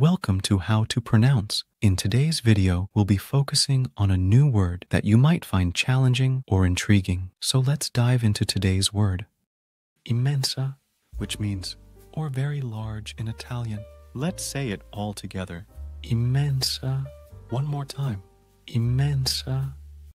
Welcome to How to Pronounce. In today's video, we'll be focusing on a new word that you might find challenging or intriguing. So let's dive into today's word. Immensa, which means or very large in Italian. Let's say it all together. Immensa. One more time. Immensa.